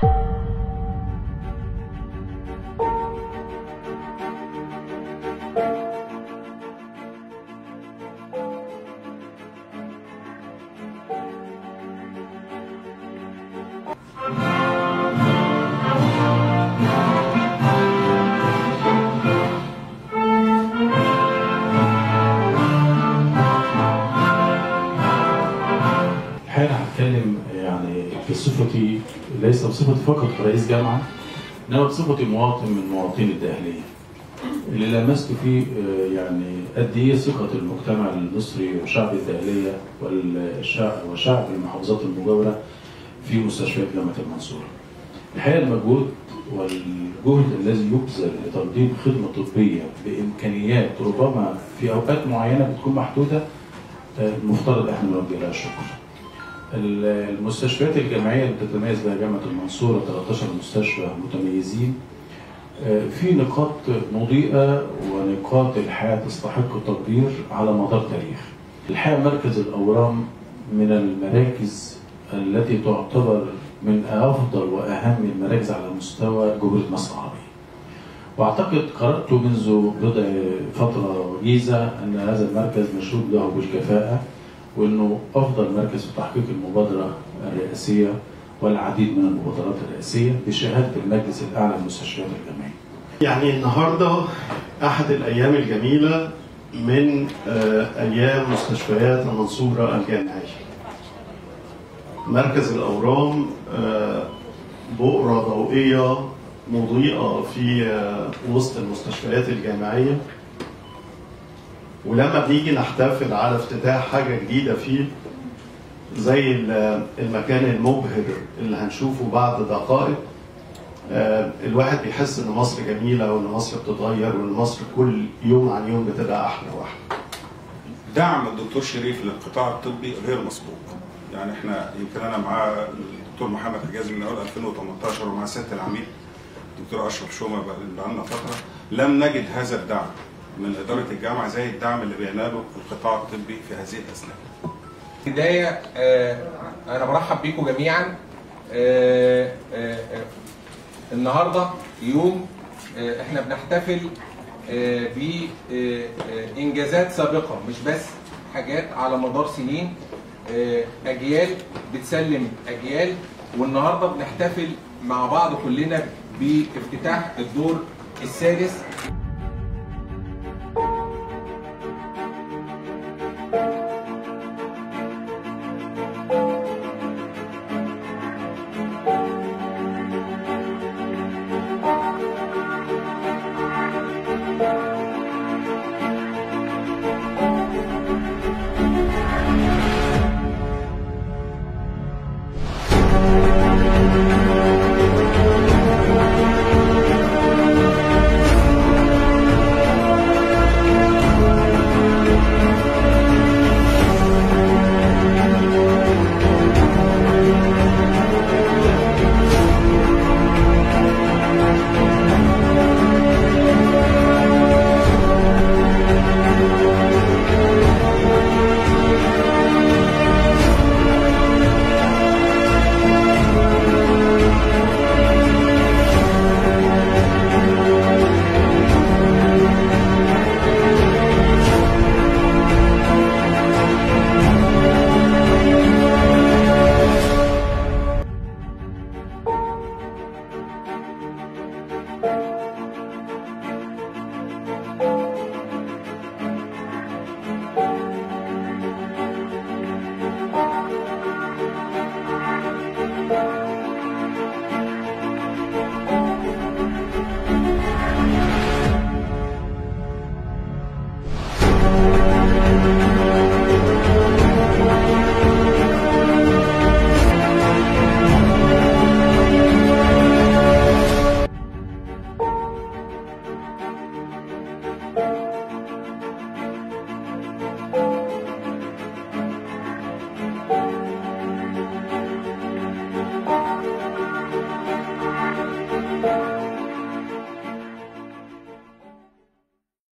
Bye. الحقيقة هتكلم يعني بصفتي ليس بصفتي فقط رئيس جامعة إنما بصفتي مواطن من مواطني الداخلية اللي لمست فيه آه، يعني قد إيه ثقة المجتمع المصري وشعب الداخلية والشعب وشعب المحافظات المجاورة في مستشفيات جامعة المنصورة. الحقيقة المجهود والجهد الذي يبذل لتقديم خدمة طبية بإمكانيات ربما في أوقات معينة بتكون محدودة آه، المفترض إحنا نوجه لها الشكر. المستشفيات الجامعية اللي بتتميز بها جامعة المنصورة 13 مستشفى متميزين آه، في نقاط مضيئة ونقاط الحياة تستحق التقدير على مدار تاريخ. الحقيقة مركز الأورام من المراكز التي تعتبر من أفضل وأهم المراكز على مستوى جمهوريه مصر العربيه. وأعتقد قرات منذ بضع فترة وجيزه أن هذا المركز مشهود له بالكفاءة وإنه أفضل مركز في تحقيق المبادرة الرئاسية والعديد من المبادرات الرئاسية بشهادة المجلس الأعلى للمستشفيات الجامعية. يعني النهارده أحد الأيام الجميلة من آه، أيام مستشفيات المنصورة الجامعية. مركز الأورام آه، بؤرة ضوئية مضيئة في آه، وسط المستشفيات الجامعية ولما بنيجي نحتفل على افتتاح حاجة جديدة فيه زي ال- المكان المبهر اللي هنشوفه بعد دقائق آه، الواحد بيحس إن مصر جميلة وإن مصر بتتغير وإن مصر كل يوم عن يوم بتبقى أحلى وأحلى. دعم الدكتور شريف للقطاع الطبي غير مسبوق. يعني إحنا يمكن أنا مع الدكتور محمد حجازي من أول 2018 ومع سياده العميد الدكتور أشرف شومة بقى لنا فترة. لم نجد هذا الدعم. من إدارة الجامعة زي الدعم اللي بيناله القطاع الطبي في هذه الاثناء. بداية آه، أنا برحب بيكم جميعا. آه، آه، النهاردة يوم إحنا بنحتفل بإنجازات سابقة مش بس حاجات على مدار سنين. أجيال بتسلم أجيال. والنهاردة بنحتفل مع بعض كلنا بافتتاح الدور السادس.